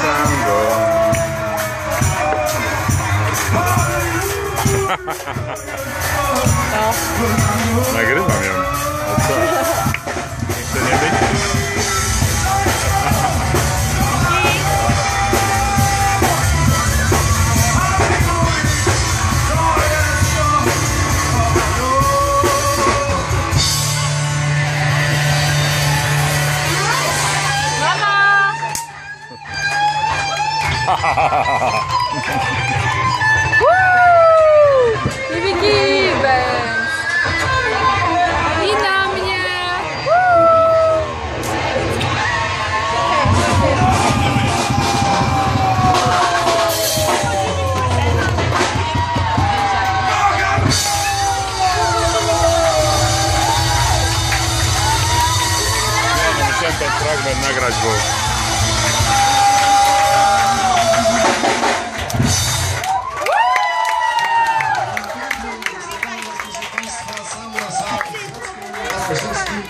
tango. Like Беги, Бен! И на меня! Всем так фрагмент наградил.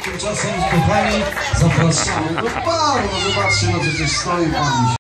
tymczasem, kochani, zapraszamy do baru. zobaczcie, no przecież stoi pani.